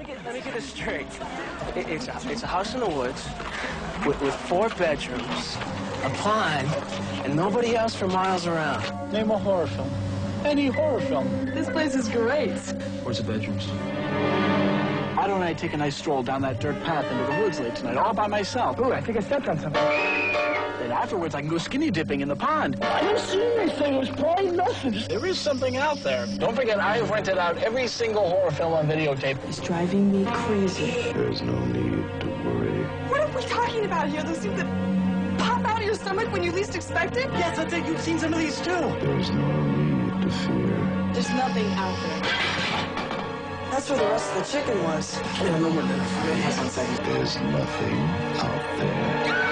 me get, let me get this straight. It, it's, a, it's a house in the woods with, with four bedrooms, a pond, and nobody else for miles around. Name a horror film. Any horror film. This place is great. Where's the bedrooms? Why don't I take a nice stroll down that dirt path into the woods late tonight, all by myself? Ooh, I think I stepped on something. Then afterwards, I can go skinny dipping in the pond. I didn't see anything. It was probably nothing. There is something out there. Don't forget, I've rented out every single horror film on videotape. It's driving me crazy. There's no need to worry. What are we talking about here? Those things that pop out of your stomach when you least expect it? Yes, I think you've seen some of these too. There's no need to fear. There's nothing out there. That's where the rest of the chicken was. I don't know where the There's nothing out there.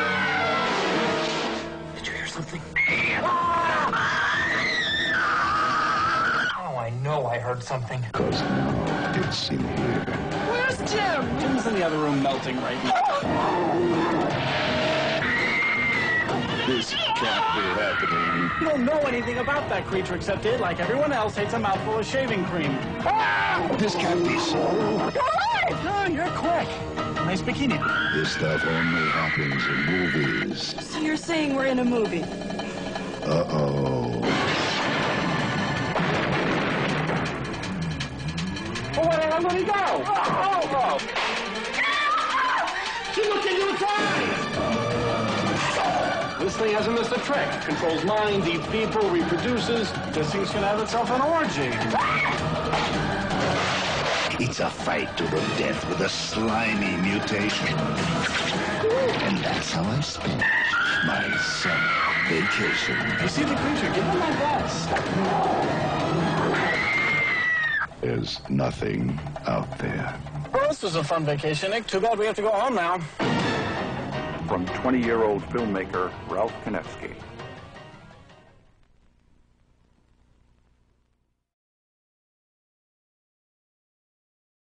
I heard something. Because now it's in here. Where's Jim? Jim's in the other room melting right now. This can't be happening. You don't know anything about that creature except it, like everyone else, hates a mouthful of shaving cream. This can't be so. No, you're quick. Nice bikini. This stuff only happens in movies. So you're saying we're in a movie? Uh-oh. Oh, where the hell did he go? Oh, oh, oh. She looked into its eyes! This thing hasn't missed a trick. Controls minds, eats people, reproduces. This thing's gonna have itself an orgy. It's a fight to the death with a slimy mutation. And that's how I spent my summer vacation. You see the creature? Give him There's nothing out there. Well, this was a fun vacation, Nick. Too bad we have to go home now. from 20-year-old filmmaker Rolfe Kanefsky.